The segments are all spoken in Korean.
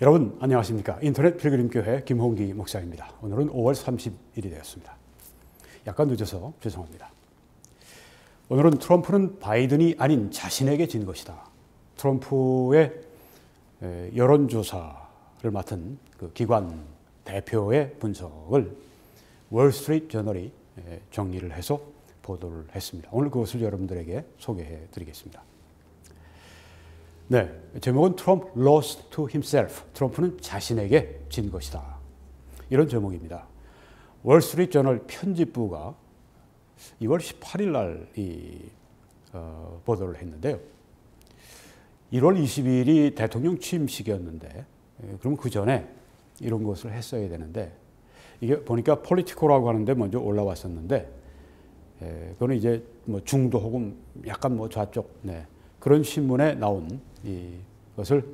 여러분 안녕하십니까 인터넷 필그림교회 김홍기 목사입니다. 오늘은 5월 30일이 되었습니다. 약간 늦어서 죄송합니다. 오늘은 트럼프는 바이든이 아닌 자신에게 진 것이다. 트럼프의 여론조사를 맡은 그 기관 대표의 분석을 월스트리트 저널이 정리를 해서 보도를 했습니다. 오늘 그것을 여러분들에게 소개해 드리겠습니다. 네, 제목은 트럼프 lost to himself. 트럼프는 자신에게 진 것이다. 이런 제목입니다. 월스트리트 저널 편집부가 2월 18일 날 이 어, 보도를 했는데요. 1월 20일이 대통령 취임식이었는데, 예, 그럼 그 전에 이런 것을 했어야 되는데, 이게 보니까 폴리티코라고 하는데 먼저 올라왔었는데, 예, 그거는 이제 뭐 중도 혹은 약간 뭐 좌쪽, 네, 그런 신문에 나온 이것을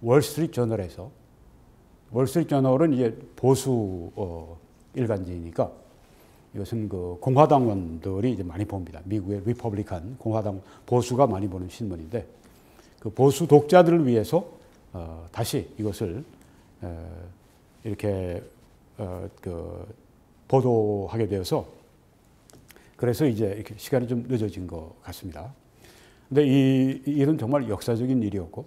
월스트리트 저널에서 월스트리트 저널은 이제 보수 어, 일간지니까 이것은 그 공화당원들이 이제 많이 봅니다. 미국의 Republican 공화당 보수가 많이 보는 신문인데 그 보수 독자들을 위해서 어, 다시 이것을 어, 이렇게 어, 그 보도하게 되어서 그래서 이제 이렇게 시간이 좀 늦어진 것 같습니다. 근데 이 일은 정말 역사적인 일이었고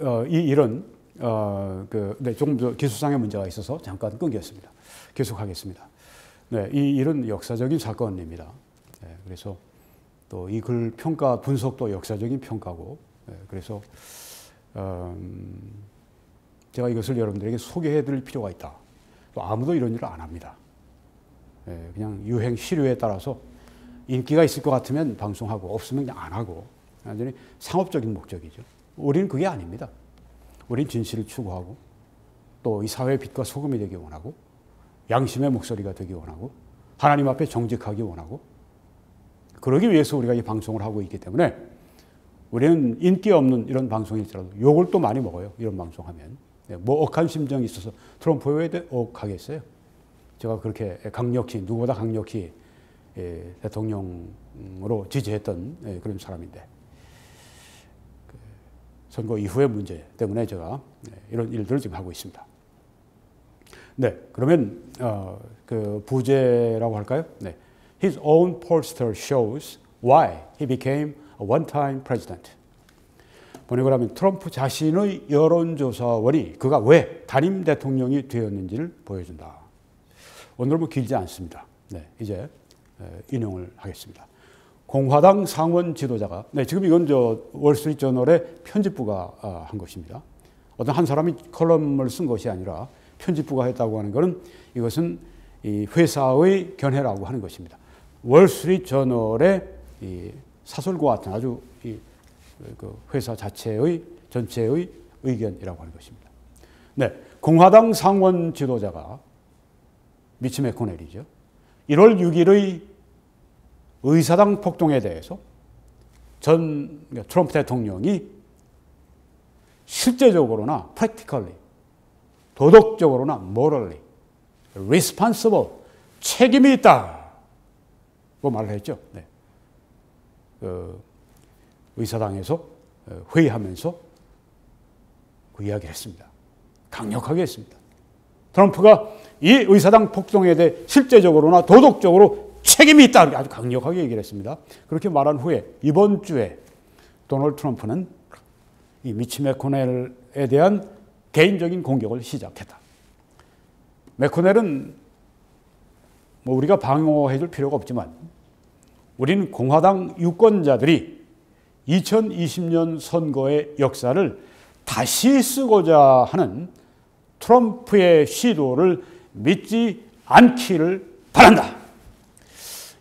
어, 이 일은 어, 그, 네, 조금 더 기술상의 문제가 있어서 잠깐 끊겼습니다. 계속하겠습니다. 네, 이 일은 역사적인 사건입니다. 네, 그래서 또 이 글 평가 분석도 역사적인 평가고 예, 그래서 음, 제가 이것을 여러분들에게 소개해 드릴 필요가 있다. 또 아무도 이런 일을 안 합니다. 예, 그냥 유행 시류에 따라서 인기가 있을 것 같으면 방송하고 없으면 그냥 안 하고 완전히 상업적인 목적이죠. 우리는 그게 아닙니다. 우리는 진실을 추구하고 또 이 사회의 빛과 소금이 되기 원하고 양심의 목소리가 되기 원하고 하나님 앞에 정직하기 원하고 그러기 위해서 우리가 이 방송을 하고 있기 때문에 우리는 인기 없는 이런 방송일지라도 욕을 또 많이 먹어요. 이런 방송하면. 네, 뭐 억한 심정이 있어서 트럼프에 대해 억하겠어요. 제가 그렇게 강력히, 누구보다 강력히 예, 대통령으로 지지했던 예, 그런 사람인데. 그 선거 이후의 문제 때문에 제가 네, 이런 일들을 지금 하고 있습니다. 네, 그러면 어, 그 부제라고 할까요? 네, His own pollster shows why he became a one-time president. 번역을 트럼프 자신의 여론조사원이 그가 왜 단임 대통령이 되었는지를 보여준다. 오늘은 뭐 길지 않습니다. 네, 이제 인용을 하겠습니다. 공화당 상원 지도자가 네, 지금 이건 저 월스트리트 저널의 편집부가 아, 한 것입니다. 어떤 한 사람이 컬럼을 쓴 것이 아니라 편집부가 했다고 하는 것은 이것은 이 회사의 견해라고 하는 것입니다. 월스트리트 저널의 이 사설과 같은 아주 이그 회사 자체의 전체의 의견이라고 하는 것입니다. 네, 공화당 상원 지도자가 미치 맥코넬이죠. 1월 6일의 의사당 폭동에 대해서 전 트럼프 대통령이 실제적으로나 practically 도덕적으로나 morally responsible 책임이 있다. 뭐 말을 했죠. 네. 그 의사당에서 어, 회의하면서 그 이야기를 했습니다. 강력하게 했습니다. 트럼프가 이 의사당 폭동에 대해 실제적으로나 도덕적으로 책임이 있다. 아주 강력하게 얘기를 했습니다. 그렇게 말한 후에 이번 주에 도널드 트럼프는 이 미치 맥코넬에 대한 개인적인 공격을 시작했다. 맥코넬은 뭐 우리가 방어해 줄 필요가 없지만 우리는 공화당 유권자들이 2020년 선거의 역사를 다시 쓰고자 하는 트럼프의 시도를 믿지 않기를 바란다.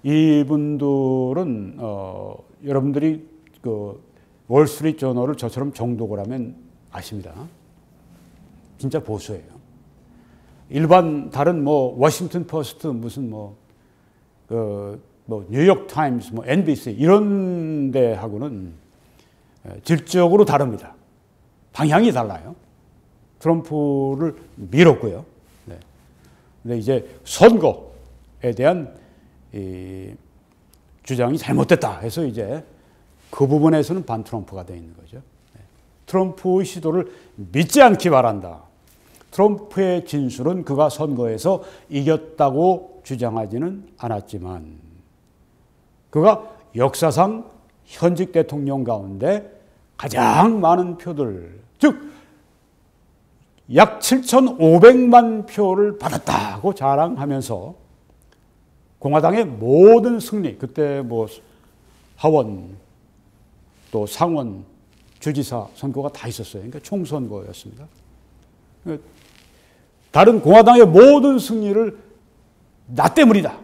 이분들은 어, 여러분들이 그 월스트리트 저널을 저처럼 정독을 하면 아십니다. 진짜 보수예요. 일반 다른 뭐 워싱턴 포스트 무슨 뭐 그 뭐 뉴욕 타임스, 뭐 NBC 이런 데하고는 질적으로 다릅니다. 방향이 달라요. 트럼프를 밀었고요. 네. 근데 이제 선거에 대한 이 주장이 잘못됐다 해서 이제 그 부분에서는 반 트럼프가 되어 있는 거죠. 네. 트럼프의 시도를 믿지 않기 바란다. 트럼프의 진술은 그가 선거에서 이겼다고 주장하지는 않았지만 그가 역사상 현직 대통령 가운데 가장 많은 표들, 즉, 약 7,500만 표를 받았다고 자랑하면서 공화당의 모든 승리, 그때 뭐 하원, 또 상원, 주지사 선거가 다 있었어요. 그러니까 총선거였습니다. 다른 공화당의 모든 승리를 나 때문이다.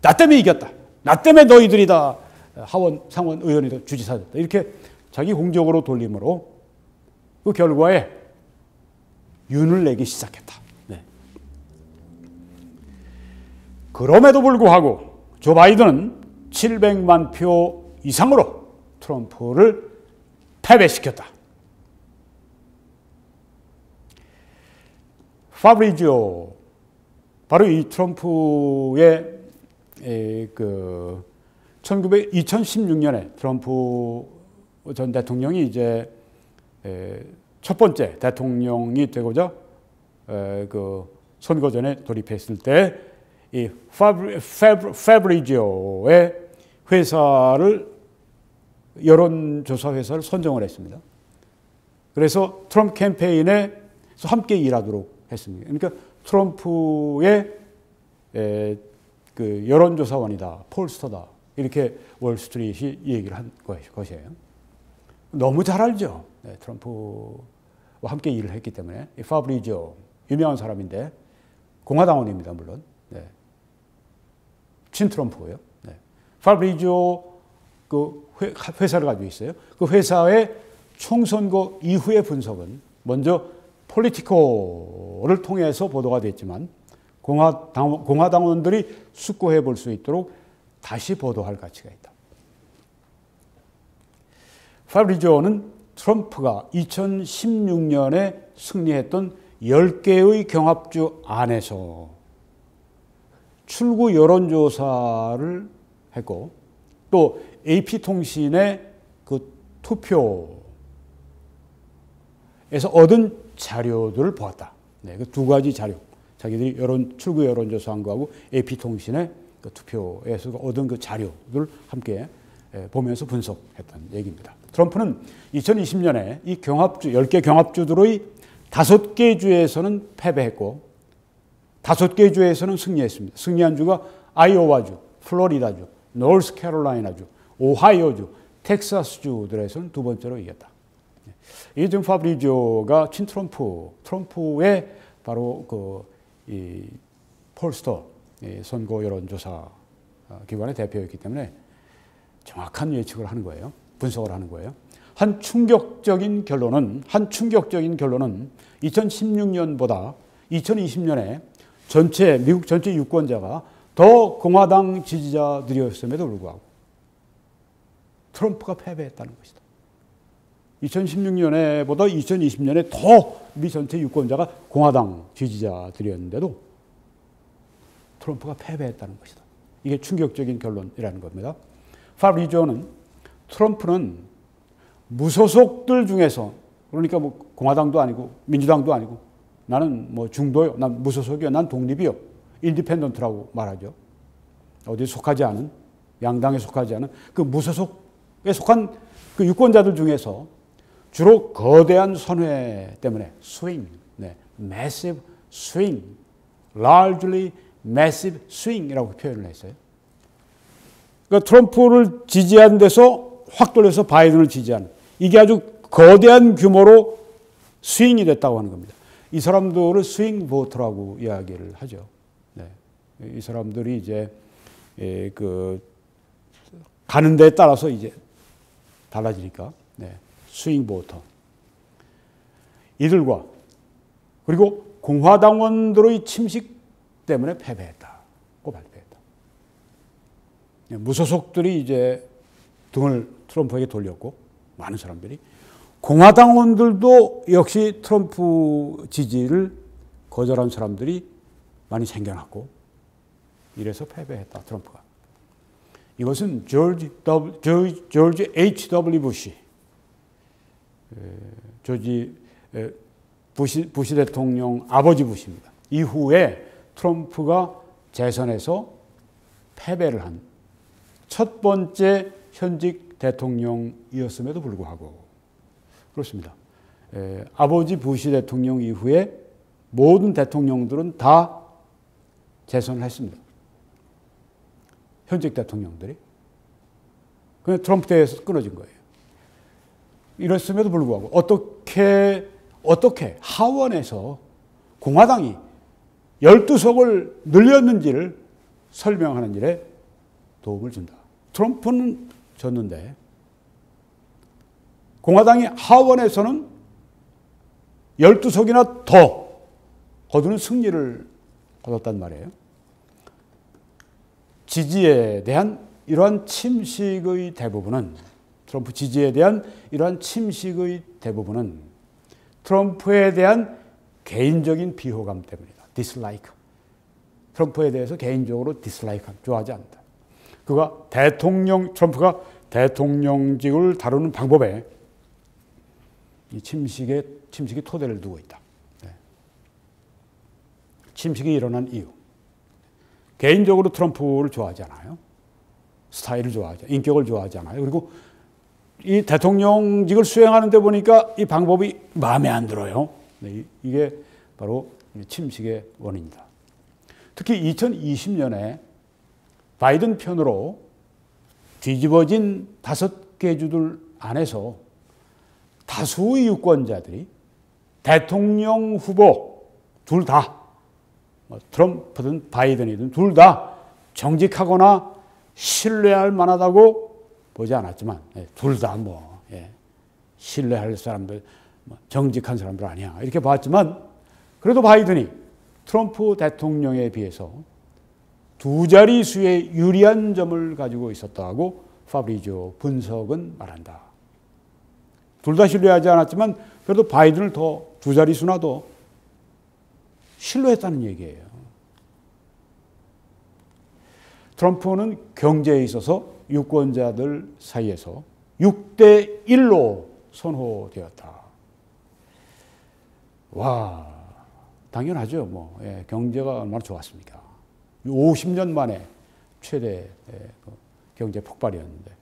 나 때문에 이겼다. 나 때문에 너희들이다. 하원, 상원 의원이다. 주지사 됐다. 이렇게 자기 공적으로 돌림으로 그 결과에 윤을 내기 시작했다. 네. 그럼에도 불구하고 조 바이든은 700만 표 이상으로 트럼프를 패배시켰다. 파브리지오 바로 이 트럼프의 그 1900, 2016년에 트럼프 전 대통령이 이제 첫 번째 대통령이 되고자 그 선거 전에 돌입했을 때 이 파브리지오의 회사를 여론조사 회사를 선정을 했습니다. 그래서 트럼프 캠페인에 함께 일하도록 했습니다. 그러니까 트럼프의 에, 그 여론조사원이다, pollster다 이렇게 월스트리트이 얘기를 한 것이에요. 너무 잘 알죠. 네, 트럼프와 함께 일을 했기 때문에 파브리지오 유명한 사람인데 공화당원입니다, 물론. 네. 친 트럼프고요. 네. 파브리지오 그 회사를 가지고 있어요. 그 회사의 총선거 이후의 분석은 먼저 폴리티코를 통해서 보도가 됐지만 공화당, 공화당원들이 숙고해 볼 수 있도록 다시 보도할 가치가 있다. 파브리조는 트럼프가 2016년에 승리했던 10개의 경합주 안에서 출구 여론조사를 했고 또 AP통신의 그 투표에서 얻은 자료들을 보았다. 네, 그 두 가지 자료. 자기들이 여론, 출구 여론조사한 거하고 AP통신의 그 투표에서 얻은 그 자료를 함께 보면서 분석했던 얘기입니다. 트럼프는 2020년에 이 경합주, 10개 경합주들의 5개 주에서는 패배했고, 5개 주에서는 승리했습니다. 승리한 주가 아이오와주, 플로리다주, 노스캐롤라이나주, 오하이오주, 텍사스주들에서는 두 번째로 이겼다. 이중 파브리지오가 친 트럼프, 트럼프의 바로 그이 pollster 선거 여론조사 어, 기관의 대표였기 때문에 정확한 예측을 하는 거예요. 분석을 하는 거예요. 한 충격적인 결론은 한 충격적인 결론은 2016년보다 2020년에 전체 미국 전체 유권자가 더 공화당 지지자들이었음에도 불구하고 트럼프가 패배했다는 것이다. 2016년에보다 2020년에 더 미 전체 유권자가 공화당 지지자들이었는데도 트럼프가 패배했다는 것이다. 이게 충격적인 결론이라는 겁니다. 파브리지오는 트럼프는 무소속들 중에서 그러니까 뭐 공화당도 아니고 민주당도 아니고 나는 뭐 중도요, 난 무소속이요, 난 독립이요, independent라고 말하죠. 어디 속하지 않은 양당에 속하지 않은 그 무소속에 속한 그 유권자들 중에서 주로 거대한 선회 때문에 스윙, 네, massive swing, largely massive swing이라고 표현을 했어요. 그러니까 트럼프를 지지한 데서 확 돌려서 바이든을 지지하는 이게 아주 거대한 규모로 스윙이 됐다고 하는 겁니다. 이 사람들을 스윙 보트라고 이야기를 하죠. 네. 이 사람들이 이제 예, 그 가는 데에 따라서 이제 달라지니까. 네. 스윙 보터. 이들과 그리고 공화당원들의 침식 때문에 패배했다고 발표했다. 무소속들이 이제 등을 트럼프에게 돌렸고 많은 사람들이 공화당원들도 역시 트럼프 지지를 거절한 사람들이 많이 생겨났고 이래서 패배했다 트럼프가. 이것은 조지, 조지 H.W. 부시, 조지 부시, 부시 대통령 아버지 부시입니다. 이후에 트럼프가 재선에서 패배를 한 첫 번째 현직 대통령이었음에도 불구하고 그렇습니다. 에, 아버지 부시 대통령 이후에 모든 대통령들은 다 재선을 했습니다. 현직 대통령들이. 그냥 트럼프 때에서 끊어진 거예요. 이랬음에도 불구하고 어떻게 어떻게 하원에서 공화당이 12석을 늘렸는지를 설명하는 일에 도움을 준다. 트럼프는 졌는데 공화당이 하원에서는 12석이나 더 거두는 승리를 거뒀단 말이에요. 지지에 대한 이러한 침식의 대부분은 트럼프 지지에 대한 이러한 침식의 대부분은 트럼프에 대한 개인적인 비호감 때문이다. dislike. 트럼프에 대해서 개인적으로 디슬라이크, 좋아하지 않는다. 그가 대통령, 트럼프가 대통령직을 다루는 방법에 이 침식의, 침식의 토대를 두고 있다. 네. 침식이 일어난 이유. 개인적으로 트럼프를 좋아하지 않아요. 스타일을 좋아하지, 인격을 좋아하지 않아요. 그리고 이 대통령직을 수행하는 데 보니까 이 방법이 마음에 안 들어요. 네, 이게 바로 침식의 원인이다. 특히 2020년에 바이든 편으로 뒤집어진 다섯 개 주들 안에서 다수의 유권자들이 대통령 후보 둘다 뭐 트럼프든 바이든이든 둘 다 정직하거나 신뢰할 만하다고 보지 않았지만 예, 둘다 뭐 예, 신뢰할 사람들 뭐 정직한 사람들 아니야 이렇게 봤지만 그래도 바이든이 트럼프 대통령에 비해서 두 자릿수의 유리한 점을 가지고 있었다고 파브리조 분석은 말한다. 둘 다 신뢰하지 않았지만 그래도 바이든을 더 두 자릿수나 더 신뢰했다는 얘기예요. 트럼프는 경제에 있어서 유권자들 사이에서 6대 1로 선호되었다. 와, 당연하죠. 뭐 예, 경제가 얼마나 좋았습니까? 50년 만에 최대 예, 그 경제 폭발이었는데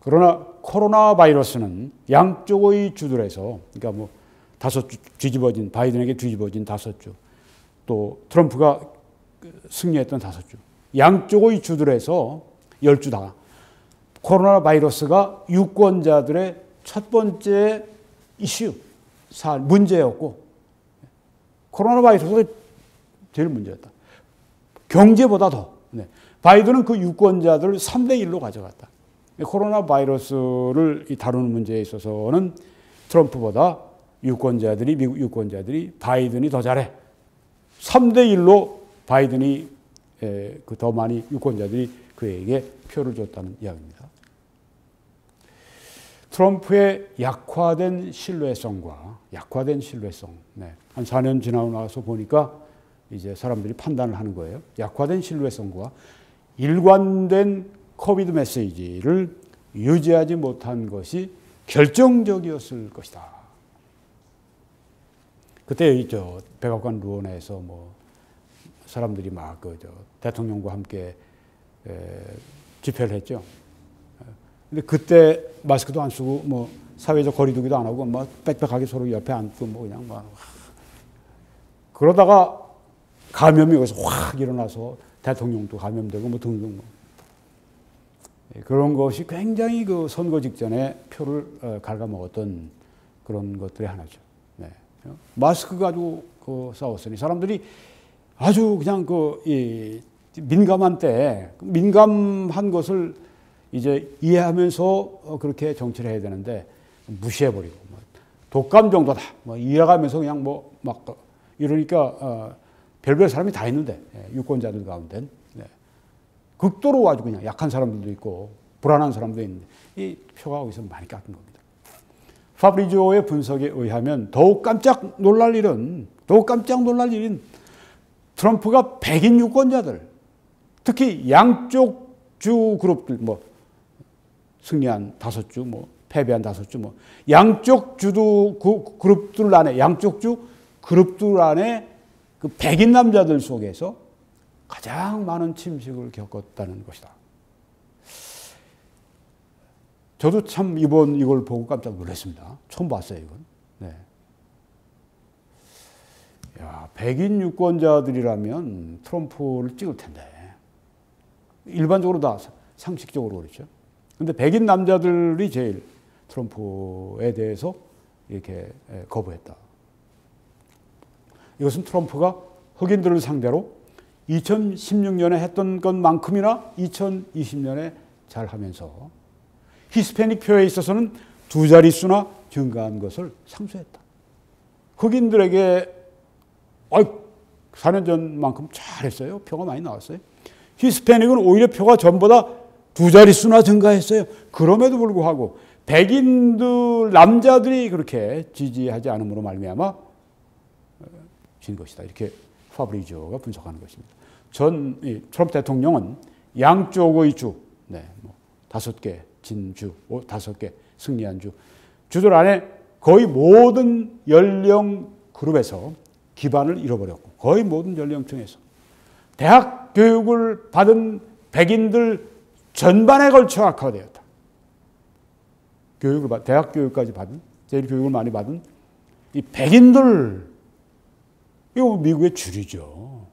그러나 코로나 바이러스는 양쪽의 주들에서 그러니까 뭐 다섯 주 뒤집어진 바이든에게 뒤집어진 다섯 주, 또 트럼프가 승리했던 다섯 주, 양쪽의 주들에서 열주 다 코로나 바이러스가 유권자들의 첫 번째 이슈, 문제였고 코로나 바이러스가 제일 문제였다. 경제보다 더. 네. 바이든은 그 유권자들을 3대 1로 가져갔다. 코로나 바이러스를 다루는 문제에 있어서는 트럼프보다 유권자들이, 미국 유권자들이 바이든이 더 잘해. 3대 1로 바이든이 그 더 많이 유권자들이 그에게 표를 줬다는 이야기입니다. 트럼프의 약화된 신뢰성과 약화된 신뢰성. 네. 한 4년 지나고 나서 보니까 이제 사람들이 판단을 하는 거예요. 약화된 신뢰성과 일관된 코비드 메시지를 유지하지 못한 것이 결정적이었을 것이다. 그때 저 백악관 루원에서 뭐 사람들이 막 그저 대통령과 함께 집회를 했죠. 근데 그때 마스크도 안 쓰고 뭐 사회적 거리두기도 안 하고 뭐 빽빽하게 서로 옆에 앉고 뭐 그냥 막 그러다가 감염이 여기서 확 일어나서 대통령도 감염되고 뭐 등등 뭐. 예, 그런 것이 굉장히 그 선거 직전에 표를 어, 갉아먹었던 그런 것들의 하나죠. 네. 마스크 가지고 그 싸웠으니 사람들이 아주 그냥 그, 이, 민감한 때, 민감한 것을 이제 이해하면서 어, 그렇게 정치를 해야 되는데 무시해버리고, 뭐 독감 정도다. 뭐 이해가면서 그냥 뭐 막 이러니까, 어, 별별 사람이 다 있는데, 예, 유권자들 가운데. 네. 극도로 아주 그냥 약한 사람들도 있고, 불안한 사람도 있는데, 이 표가 거기서 많이 깎인 겁니다. 파브리조의 분석에 의하면 더욱 깜짝 놀랄 일은 더욱 깜짝 놀랄 일인 트럼프가 백인 유권자들 특히 양쪽 주 그룹들 뭐 승리한 다섯 주, 뭐 패배한 다섯 주, 뭐 양쪽 주도 그 그룹들 안에 양쪽 주 그룹들 안에 그 백인 남자들 속에서 가장 많은 침식을 겪었다는 것이다. 저도 참 이번 이걸 보고 깜짝 놀랐습니다. 처음 봤어요, 이건. 네. 야, 백인 유권자들이라면 트럼프를 찍을 텐데. 일반적으로 다 상식적으로 그렇죠. 근데 백인 남자들이 제일 트럼프에 대해서 이렇게 거부했다. 이것은 트럼프가 흑인들을 상대로 2016년에 했던 것만큼이나 2020년에 잘 하면서 히스패닉 표에 있어서는 두 자릿수나 증가한 것을 상쇄했다. 흑인들에게 어 4년 전만큼 잘했어요. 표가 많이 나왔어요. 히스패닉은 오히려 표가 전보다 두 자릿수나 증가했어요. 그럼에도 불구하고 백인들 남자들이 그렇게 지지하지 않음으로 말미암아 어, 진 것이다. 이렇게 파브리조가 분석하는 것입니다. 전 트럼프 대통령은 양쪽의 주, 네, 뭐 다섯 개 진주, 다섯 개 승리한 주, 주들 안에 거의 모든 연령 그룹에서 기반을 잃어버렸고 거의 모든 연령층에서 대학 교육을 받은 백인들 전반에 걸쳐 악화되었다. 교육을 받, 대학 교육까지 받은 제일 교육을 많이 받은 이 백인들 이거 미국의 줄이죠.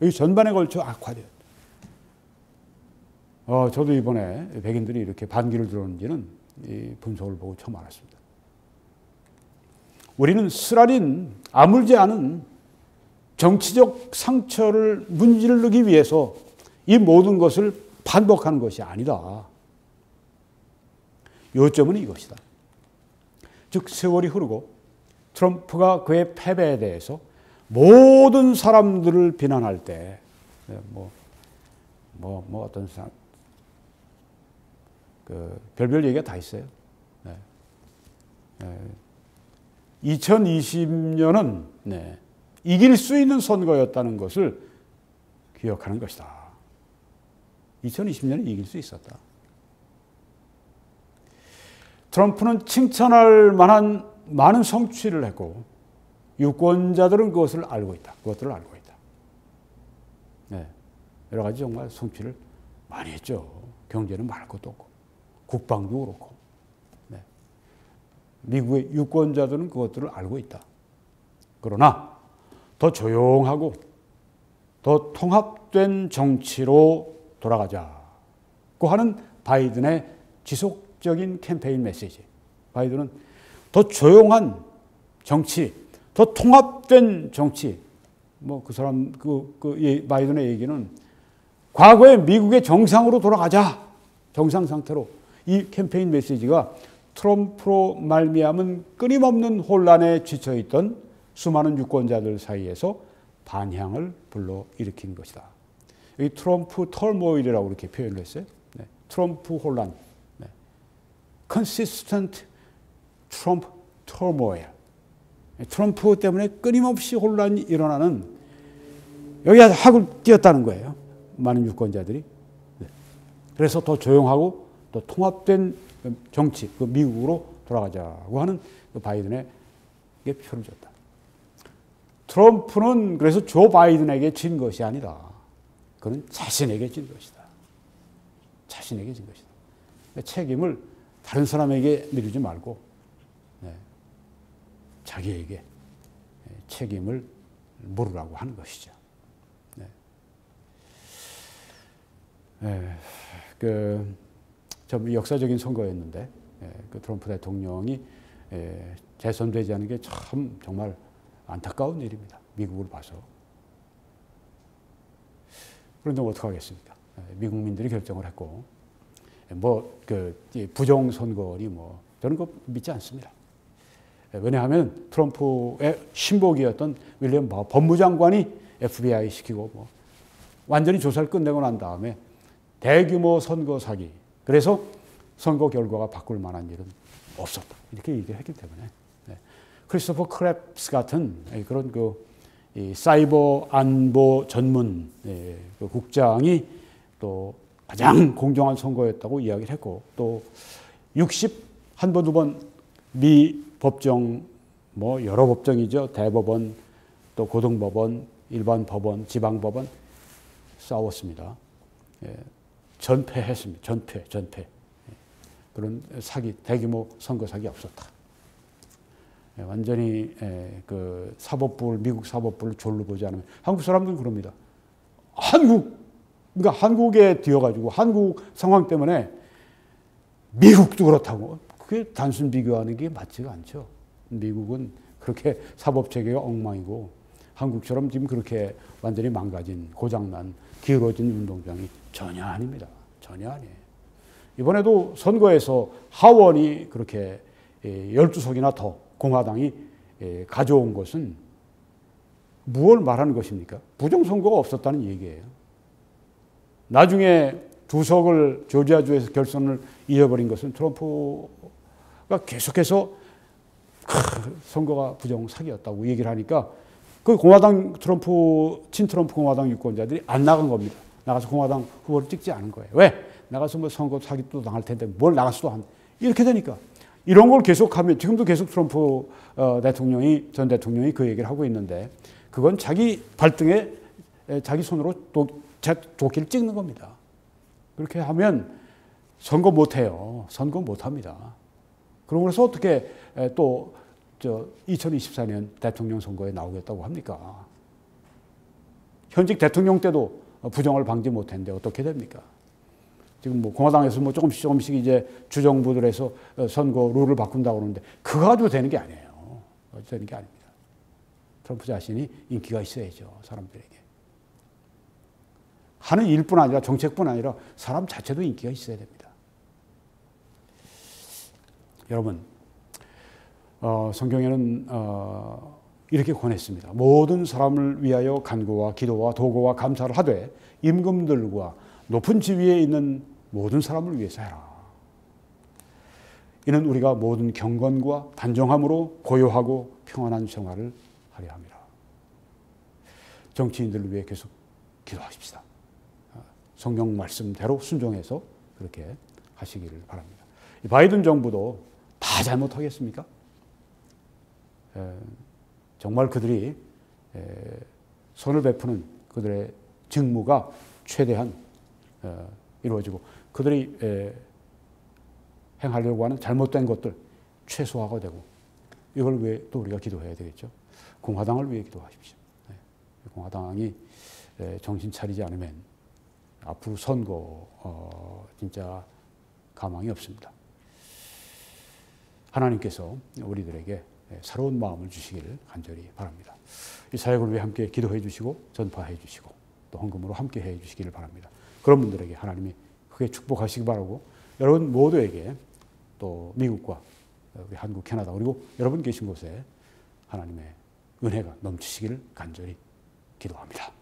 이 전반에 걸쳐 악화되었다. 어, 저도 이번에 백인들이 이렇게 반기를 들었는지는 이 분석을 보고 처음 알았습니다. 우리는 쓰라린 아물지 않은 정치적 상처를 문지르기 위해서 이 모든 것을 반복하는 것이 아니다. 요점은 이것이다. 즉 세월이 흐르고 트럼프가 그의 패배에 대해서 모든 사람들을 비난할 때, 뭐, 뭐, 뭐 어떤 사람, 그 별별 얘기가 다 있어요. 네. 네. 2020년은 네. 이길 수 있는 선거였다는 것을 기억하는 것이다. 2020년은 이길 수 있었다. 트럼프는 칭찬할 만한 많은 성취를 했고 유권자들은 그것을 알고 있다. 그것들을 알고 있다. 네. 여러 가지 정말 성취를 많이 했죠. 경제는 말할 것도 없고 국방도 그렇고 네. 미국의 유권자들은 그것들을 알고 있다. 그러나 더 조용하고 더 통합된 정치로 돌아가자고 하는 바이든의 지속적인 캠페인 메시지. 바이든은 더 조용한 정치, 더 통합된 정치. 뭐 그 사람 그, 그 바이든의 얘기는 과거의 미국의 정상으로 돌아가자. 정상 상태로 이 캠페인 메시지가 트럼프로 말미암은 끊임없는 혼란에 지쳐 있던 수많은 유권자들 사이에서 반향을 불러 일으킨 것이다. 여기 트럼프 털모일이라고 이렇게 표현을 했어요. 네. 트럼프 혼란. 네. consistent Trump turmoil. 트럼프 때문에 끊임없이 혼란이 일어나는 여기 학을 띄었다는 거예요. 많은 유권자들이. 네. 그래서 더 조용하고 또 통합된 정치, 그 미국으로 돌아가자고 하는 그 바이든에게 표를 줬다. 트럼프는 그래서 조 바이든에게 진 것이 아니다. 그는 자신에게 진 것이다. 자신에게 진 것이다. 책임을 다른 사람에게 미루지 말고 네, 자기에게 네, 책임을 물으라고 하는 것이죠. 네. 네, 그 참 역사적인 선거였는데 예, 그 트럼프 대통령이 예, 재선되지 않은 게 참 정말 안타까운 일입니다. 미국을 봐서. 그런데 어떡하겠습니까? 예, 미국민들이 결정을 했고, 뭐, 그, 부정 선거니 뭐, 저는 그 믿지 않습니다. 왜냐하면 트럼프의 신복이었던 윌리엄 바 법무장관이 FBI 시키고 뭐, 완전히 조사를 끝내고 난 다음에 대규모 선거 사기, 그래서 선거 결과가 바꿀 만한 일은 없었다. 이렇게 얘기했기 때문에 네. 크리스토퍼 크랩스 같은 그런 그 사이버 안보 전문 예, 그 국장이 또 가장 공정한 선거였다고 이야기를 했고 또 60, 한 번, 두 번 미 법정, 뭐 여러 법정이죠. 대법원, 또 고등법원, 일반 법원, 지방 법원 싸웠습니다. 예, 전패했습니다. 전패, 전패. 예, 그런 사기, 대규모 선거 사기 없었다. 예, 완전히 예, 그 사법부를, 미국 사법부를 졸로 보지 않으면 한국 사람들은 그럽니다. 한국, 그러니까 한국에 뛰어가지고 한국 상황 때문에 미국도 그렇다고. 그게 단순 비교하는 게 맞지가 않죠. 미국은 그렇게 사법 체계가 엉망이고 한국처럼 지금 그렇게 완전히 망가진 고장난 기울어진 운동장이 전혀 아닙니다. 전혀 아니에요. 이번에도 선거에서 하원이 그렇게 12석이나 더 공화당이 가져온 것은 무엇을 말하는 것입니까? 부정선거가 없었다는 얘기예요. 나중에 두 석을 조지아주에서 결선을 잃어버린 것은 트럼프가 계속해서 선거가 부정 사기였다고 얘기를 하니까 그 공화당 트럼프 친 트럼프 공화당 유권자들이 안 나간 겁니다. 나가서 공화당 후보를 찍지 않은 거예요. 왜? 나가서 뭐 선거 사기 또 당할 텐데 뭘 나가서도 한 이렇게 되니까 이런 걸 계속하면 지금도 계속 트럼프 어, 대통령이 전 대통령이 그 얘기를 하고 있는데 그건 자기 발등에 자기 손으로 도, 도끼를 찍는 겁니다. 그렇게 하면 선거 못 해요. 선거 못 합니다. 그러고 나서 어떻게 또, 저, 2024년 대통령 선거에 나오겠다고 합니까? 현직 대통령 때도 부정을 방지 못했는데 어떻게 됩니까? 지금 뭐 공화당에서 뭐 조금씩 조금씩 이제 주정부들에서 선거 룰을 바꾼다고 그러는데 그거 가지고 되는 게 아니에요. 되는 게 아닙니다. 트럼프 자신이 인기가 있어야죠. 사람들에게. 하는 일뿐 아니라 정책뿐 아니라 사람 자체도 인기가 있어야 됩니다. 여러분, 어, 성경에는 어, 이렇게 권했습니다. 모든 사람을 위하여 간구와 기도와 도구와 감사를 하되 임금들과 높은 지위에 있는 모든 사람을 위해서 해라. 이는 우리가 모든 경건과 단정함으로 고요하고 평안한 생활을 하려 합니다. 정치인들을 위해 계속 기도하십시다. 성경 말씀대로 순종해서 그렇게 하시기를 바랍니다. 바이든 정부도 다 잘못하겠습니까? 에, 정말 그들이 에, 손을 베푸는 그들의 직무가 최대한 어, 이루어지고 그들이 에, 행하려고 하는 잘못된 것들 최소화가 되고 이걸 위해 또 우리가 기도해야 되겠죠. 공화당을 위해 기도하십시오. 네. 공화당이 정신 차리지 않으면 앞으로 선거 어, 진짜 가망이 없습니다. 하나님께서 우리들에게 새로운 마음을 주시기를 간절히 바랍니다. 이 사역을 위해 함께 기도해 주시고 전파해 주시고 또 헌금으로 함께 해 주시기를 바랍니다. 그런 분들에게 하나님이 크게 축복하시기 바라고 여러분 모두에게 또 미국과 우리 한국, 캐나다 그리고 여러분 계신 곳에 하나님의 은혜가 넘치시기를 간절히 기도합니다.